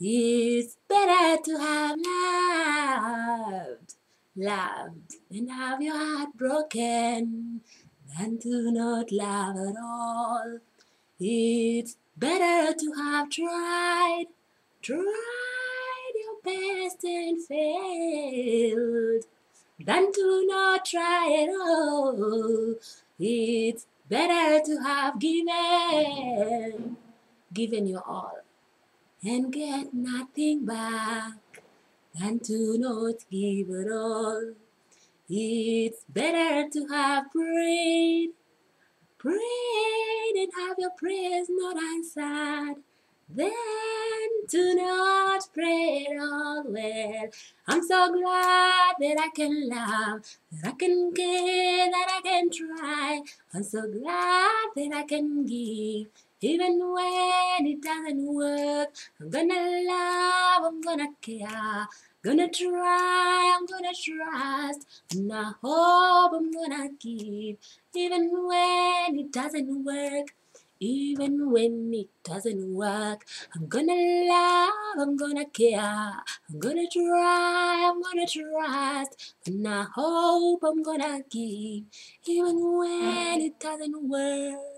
It's better to have loved, loved, and have your heart broken than to not love at all. It's better to have tried, tried your best and failed than to not try at all. It's better to have given, given your all and get nothing back than to not give at all. It's better to have prayed, prayed and have your prayers not answered than to not pray at all. Well, I'm so glad that I can love, that I can care, that I can try. I'm so glad that I can give. Even when it doesn't work, I'm gonna love, I'm gonna care, gonna try, I'm gonna trust, and I hope I'm gonna give. Even when it doesn't work, even when it doesn't work, I'm gonna love, I'm gonna care, I'm gonna try, I'm gonna trust, and I hope I'm gonna give, even when it doesn't work.